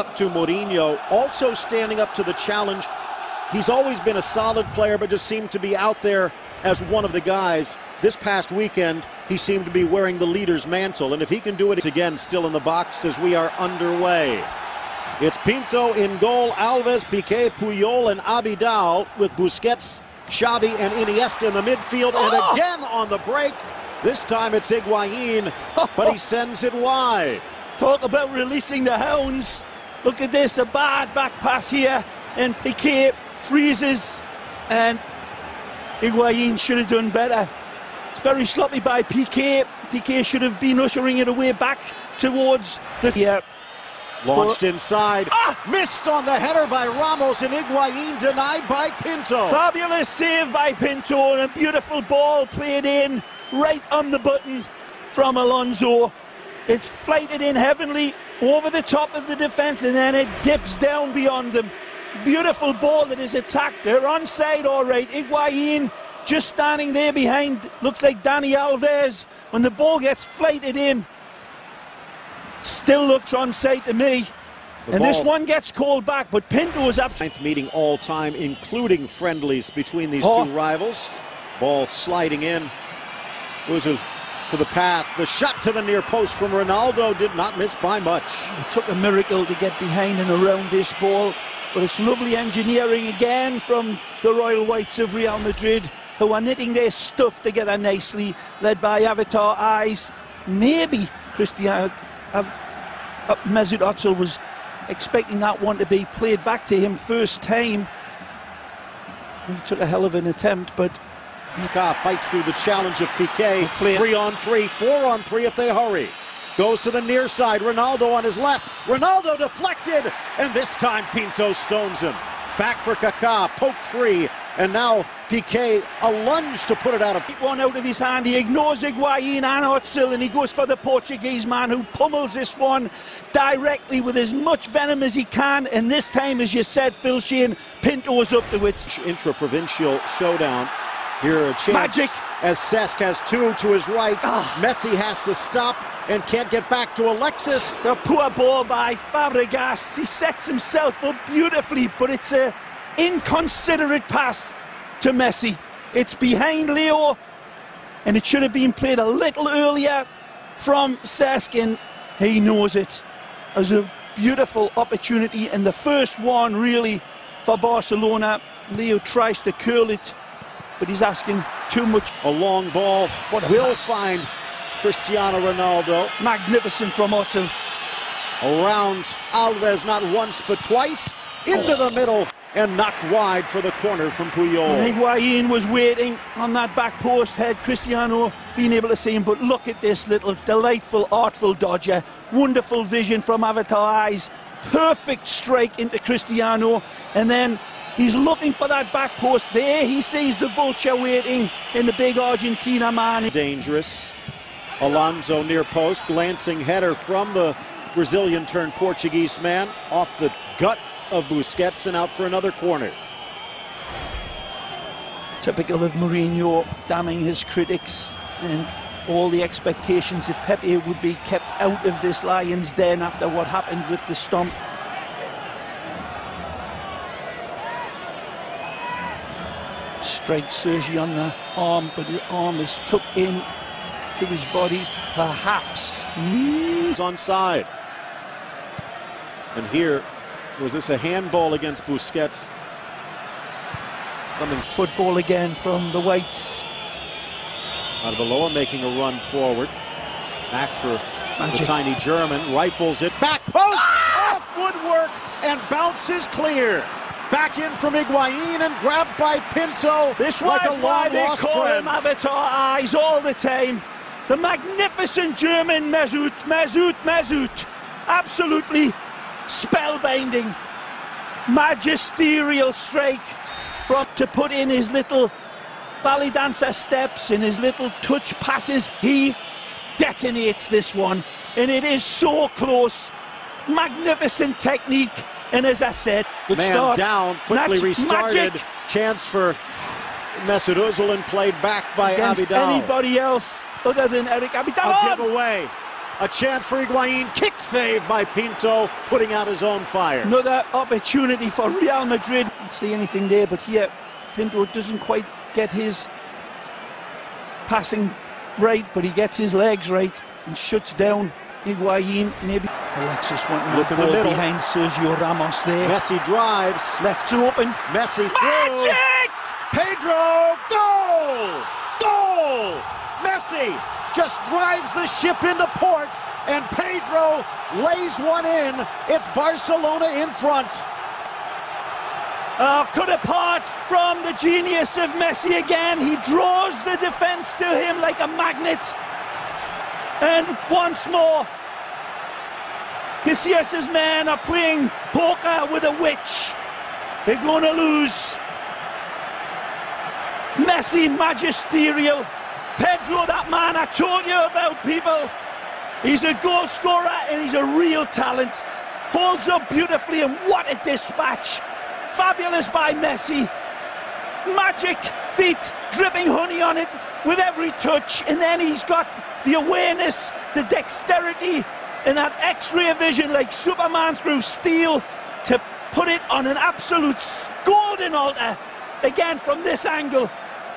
up to Mourinho, also standing up to the challenge. He's always been a solid player, but just seemed to be out there as one of the guys. This past weekend, he seemed to be wearing the leader's mantle, and if he can do it again, still in the box as we are underway. It's Pinto in goal, Alves, Piqué, Puyol, and Abidal with Busquets, Xavi, and Iniesta in the midfield, and Oh! again on the break. This time it's Higuain, but he sends it wide. Talk about releasing the hounds. Look at this, a bad back pass here, and Piqué freezes, and Higuain should have done better. It's very sloppy by Piqué. Piqué should have been ushering it away back towards the yeah. Launched inside. Ah! Missed on the header by Ramos and Higuain denied by Pinto. Fabulous save by Pinto and a beautiful ball played in right on the button from Alonso. It's flighted in heavenly over the top of the defence and then it dips down beyond them. Beautiful ball that is attacked. They're onside all right. Higuain just standing there behind, looks like Dani Alves. When the ball gets flighted in, still looks onside to me. The and this one gets called back, but Pinto is up. Ninth meeting all time, including friendlies between these Oh. two rivals. Ball sliding in. Uzu to the path. The shot to the near post from Ronaldo did not miss by much. It took a miracle to get behind and around this ball, but it's lovely engineering again from the Royal Whites of Real Madrid, who are knitting their stuff together nicely, led by Avatar Eyes. Maybe Cristiano uh, uh, Mesut Özil was expecting that one to be played back to him first time. He took a hell of an attempt, but Ka fights through the challenge of Piqué. Three on three, four on three if they hurry. Goes to the near side. Ronaldo on his left. Ronaldo deflected, and this time Pinto stones him. Back for Kaká, poke free, and now Piqué a lunge to put it out of. one out of his hand. He ignores Higuain and Özil and he goes for the Portuguese man who pummels this one directly with as much venom as he can. And this time, as you said, Phil Shane, Pinto's up to it. intra-provincial showdown. Here a chance Magic. as Cesc has two to his right. Ah. Messi has to stop and can't get back to Alexis. The poor ball by Fabregas. He sets himself up beautifully, but it's a inconsiderate pass to Messi. It's behind Leo, and it should have been played a little earlier from Saskin. He knows it. As a beautiful opportunity, and the first one really for Barcelona. Leo tries to curl it, but he's asking too much. A long ball What will pass. find Cristiano Ronaldo Magnificent from Özil. around Alves not once but twice into Oh. the middle and knocked wide for the corner from Puyol. Higuain was waiting on that back post, had Cristiano been able to see him. But look at this little delightful, artful dodger. Wonderful vision from Avatar Eyes. Perfect strike into Cristiano. And then he's looking for that back post. There he sees the vulture waiting in the big Argentina man. Dangerous. Alonso near post, glancing header from the Brazilian turned Portuguese man off the gut of Busquets and out for another corner. Typical of Mourinho, damning his critics and all the expectations that Pepe would be kept out of this Lions den after what happened with the stomp. Strikes Sergi on the arm, but the arm is tucked in to his body, perhaps. Mm. He's onside. And here, was this a handball against Busquets? Something Football again from the Whites. Arbeloa making a run forward. Back for the tiny German. Rifles it. Back post! Ah! Off woodwork and bounces clear. Back in from Higuain and grabbed by Pinto. This like was a why long they lost call friend. him Avatar Eyes all the time. The magnificent German Mesut, Mesut, Mesut. Absolutely spellbinding, magisterial strike from to put in his little ballet dancer steps and his little touch passes. He detonates this one, and it is so close. Magnificent technique, and as I said, good Man start. down, quickly Mag- restarted. magic. Chance for Mesut Özil and played back by against Abidal. anybody else other than Eric Abidal. A giveaway. A chance for Higuain. Kick save by Pinto, putting out his own fire. Another opportunity for Real Madrid. Don't see anything there, but here Pinto doesn't quite get his passing right, but he gets his legs right and shuts down Higuain. Maybe Alexis wanting Look in the middle. behind Sergio Ramos there. Messi drives. Left to open. Messi through. Magic! Pedro, goal! Goal! Messi just drives the ship into port, and Pedro lays one in. It's Barcelona in front. Uh, cut apart from the genius of Messi again. He draws the defence to him like a magnet. And once more, Casillas' men are playing poker with a witch. They're going to lose. Messi magisterial. Pedro, that man I told you about, people. He's a goal scorer and he's a real talent. Holds up beautifully and what a dispatch. Fabulous by Messi. Magic feet, dripping honey on it with every touch. And then he's got the awareness, the dexterity, and that x-ray vision like Superman through steel to put it on an absolute golden altar. Again from this angle.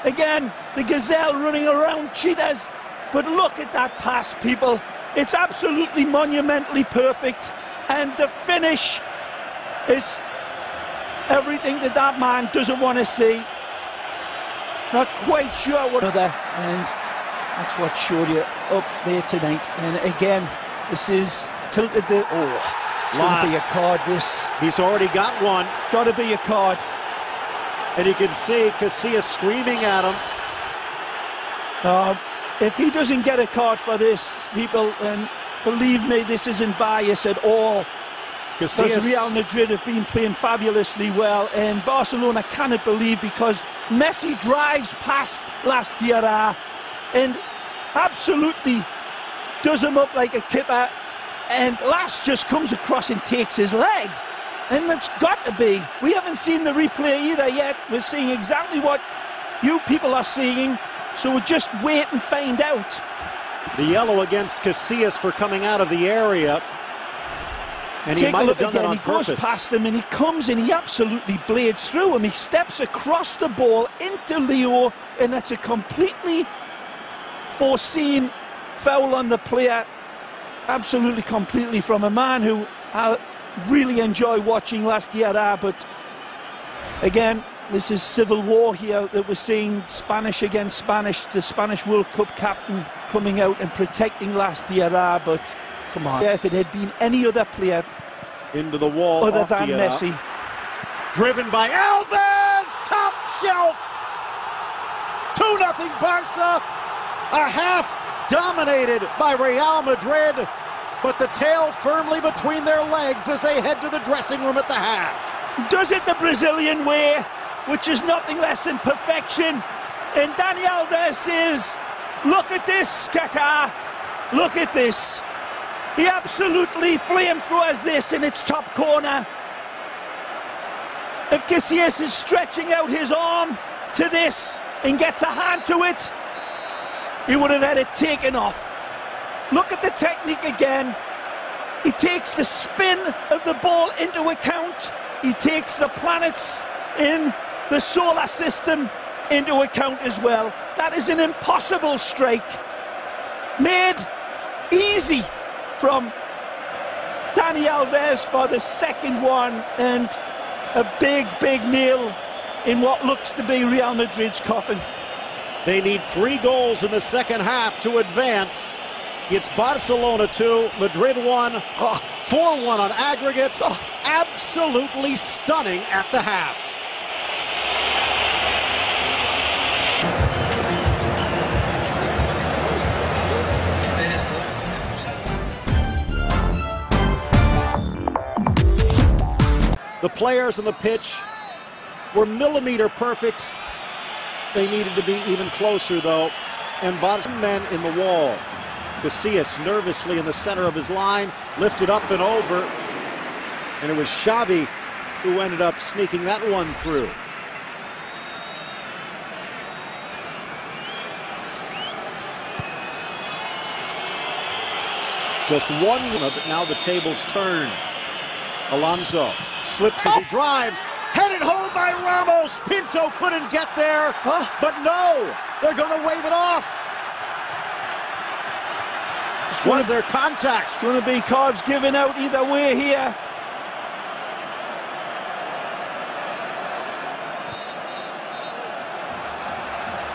Again, the gazelle running around cheetahs. But look at that pass, people. It's absolutely monumentally perfect. And the finish is everything that that man doesn't want to see. Not quite sure what other, and that's what showed you up there tonight. And again, this is tilted the. Oh, it's going to be a card. This He's already got one, got to be a card. and you can see Casillas screaming at him. Uh, if he doesn't get a card for this, people, and believe me, this isn't bias at all. Because Real Madrid have been playing fabulously well, and Barcelona cannot believe because Messi drives past Lass Diarra and absolutely does him up like a kipper, and Lass just comes across and takes his leg. And it's got to be. We haven't seen the replay either yet. We're seeing exactly what you people are seeing, so we'll just wait and find out. the yellow against Casillas for coming out of the area. And he Take might a have done again. that on he goes past him and he comes and he absolutely blades through him. He steps across the ball into Leo, and that's a completely foreseen foul on the player. Absolutely, completely from a man who I really enjoy watching last year, but again, this is civil war here that we're seeing Spanish against Spanish. The Spanish World Cup captain coming out and protecting last year, but come on. Yeah, if it had been any other player into the wall. other than Diarra. Messi. Driven by Alves, top shelf. 2 nothing Barca. A half dominated by Real Madrid, but the tail firmly between their legs as they head to the dressing room at the half. Does it the Brazilian way, which is nothing less than perfection. And Dani Alves says, look at this, Kaká. Look at this. He absolutely flamethrowers this in its top corner. If Casillas is stretching out his arm to this and gets a hand to it, he would have had it taken off. Look at the technique again. He takes the spin of the ball into account. He takes the planets in the solar system into account as well. That is an impossible strike. Made easy from Dani Alves for the second one and a big, big nail in what looks to be Real Madrid's coffin. They need three goals in the second half to advance. It's Barcelona 2, Madrid 1, 4 1 on aggregate. Oh. Absolutely stunning at the half. The players on the pitch were millimeter perfect. They needed to be even closer, though. And bottom men in the wall. Casillas nervously in the center of his line, lifted up and over. And it was Xavi who ended up sneaking that one through. Just one, but now the tables turned. Alonso slips as he drives. Headed home by Ramos. Pinto couldn't get there. Huh? But no, they're going to wave it off. Was there contact? It's going to be cards given out either way here.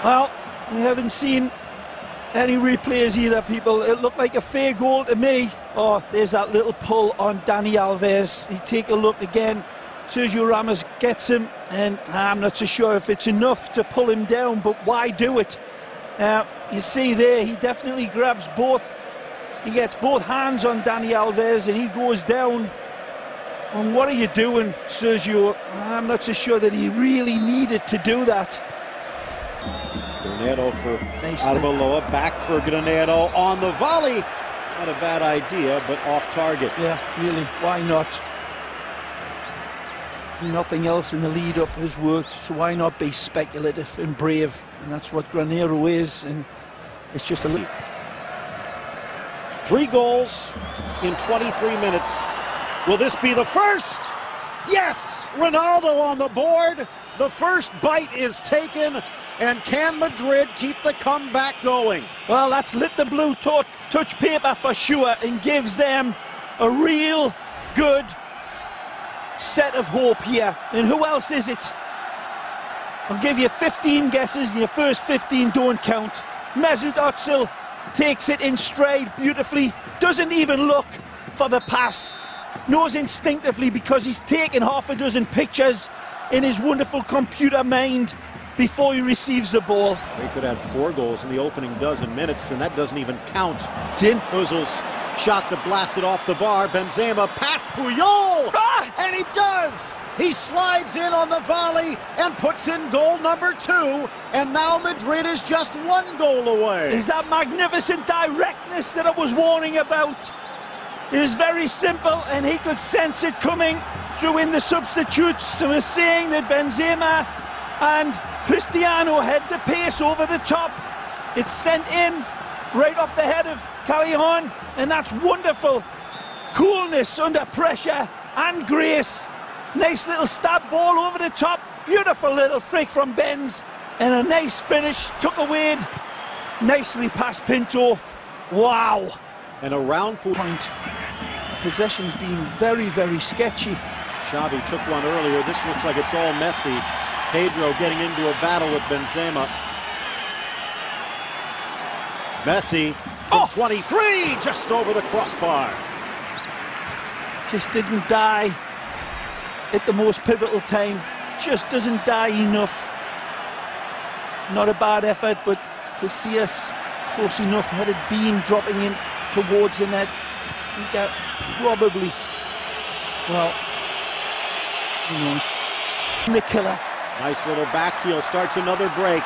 Well, we haven't seen any replays either, people. It looked like a fair goal to me. Oh, there's that little pull on Dani Alves. You take a look again. Sergio Ramos gets him, and I'm not so sure if it's enough to pull him down, but why do it? Uh, you see there, he definitely grabs both. He gets both hands on Dani Alves, and he goes down. And what are you doing, Sergio? I'm not so sure that he really needed to do that. Granero for Nice. Back for Granero on the volley. Not a bad idea, but off target. Yeah, really, why not? Nothing else in the lead up has worked, so why not be speculative and brave? And that's what Granero is, and it's just a little. Three goals in 23 minutes. Will this be the first? Yes! Ronaldo on the board. The first bite is taken. And can Madrid keep the comeback going? Well, that's lit the blue touch, touch paper for sure and gives them a real good set of hope here. And who else is it? I'll give you 15 guesses, and your first 15 don't count. Mesut Özil takes it in stride beautifully, doesn't even look for the pass, knows instinctively because he's taken half a dozen pictures in his wonderful computer mind before he receives the ball. They could have four goals in the opening dozen minutes, and that doesn't even count. Zin. Ozil's shot that blasted off the bar. Benzema past Puyol, Ah! and he does. He slides in on the volley and puts in goal number two, and now Madrid is just one goal away. is that magnificent directness that I was warning about. It was very simple, and he could sense it coming through in the substitutes. So we're seeing that Benzema and Cristiano head the pace over the top. It's sent in right off the head of Callejon, and that's wonderful. Coolness under pressure and grace. Nice little stab ball over the top. Beautiful little flick from Benz, and a nice finish. Took away nicely past Pinto. Wow. And around Pu- Point. Possession's been very, very sketchy. Xavi took one earlier. This looks like it's all messy. Pedro getting into a battle with Benzema. Messi from Oh! 23, just over the crossbar. Just didn't die at the most pivotal time. Just doesn't die enough. Not a bad effort, but Casillas close enough. Had it been dropping in towards the net, he got probably, well, who knows. The killer. Nice little back heel starts another break.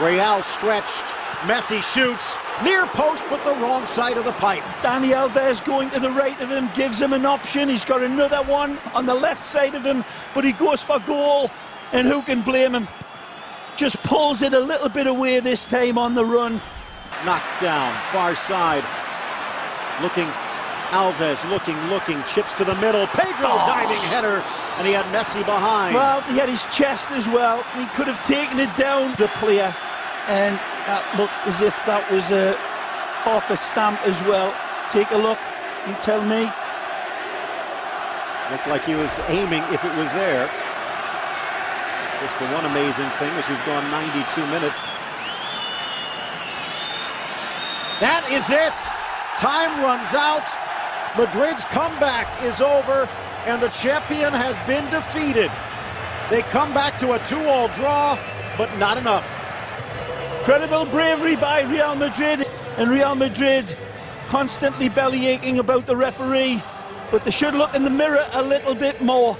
Real stretched. Messi shoots near post, but the wrong side of the pipe. Dani Alves going to the right of him gives him an option. He's got another one on the left side of him, but he goes for goal, and who can blame him? Just pulls it a little bit away this time on the run. Knocked down, far side. Looking, Alves looking, looking, chips to the middle. Pedro oh. diving header, and he had Messi behind. Well, he had his chest as well. He could have taken it down the player, and that looked as if that was a half a stamp as well. Take a look. You tell me. Looked like he was aiming if it was there. Just the one amazing thing is we've gone 92 minutes. That is it. Time runs out. Madrid's comeback is over, and the champion has been defeated. They come back to a two-all draw, but not enough. Incredible bravery by Real Madrid, and Real Madrid constantly belly aching about the referee, but they should look in the mirror a little bit more.